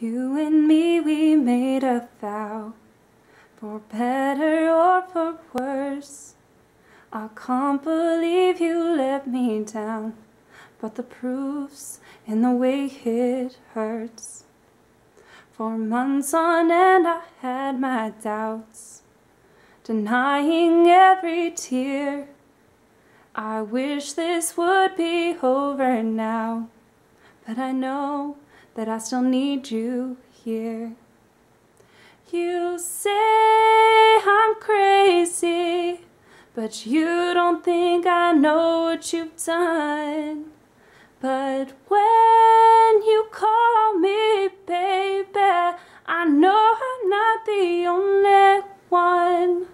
You and me, we made a vow, for better or for worse. I can't believe you let me down, but the proof's in the way it hurts. For months on end, I had my doubts, denying every tear. I wish this would be over now, but I know that I still need you here. You say I'm crazy, but you don't think I know what you've done. But when you call me baby, I know I'm not the only one.